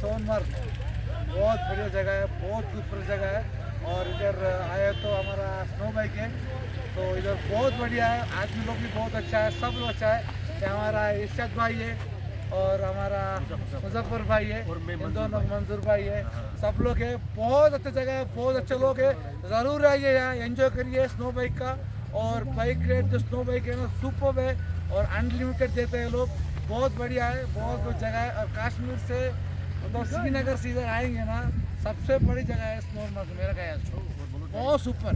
सोनमर्ग बहुत बढ़िया जगह है बहुत खूबसूरत जगह है। और इधर आए तो हमारा स्नो बाइक है। तो इधर बहुत बढ़िया है। आदमी लोग भी बहुत अच्छा है सब लोग अच्छा है। हमारा इर्शद भाई है और हमारा मुजफ्फर भाई है। इन दोनों मंजूर भाई है। सब लोग है बहुत अच्छी जगह है बहुत अच्छे लोग है। ज़रूर आइए यहाँ एंजॉय करिए स्नो बाइक का। और बाइक रेट जो स्नो बाइक है ना सुपर है। और अनलिमिटेड देते हैं लोग। बहुत बढ़िया है बहुत बहुत जगह है। और कश्मीर से मतलब श्रीनगर सीज़न आएँगे ना सबसे बड़ी जगह है स्नो मेरा ख्याल बहुत सुपर।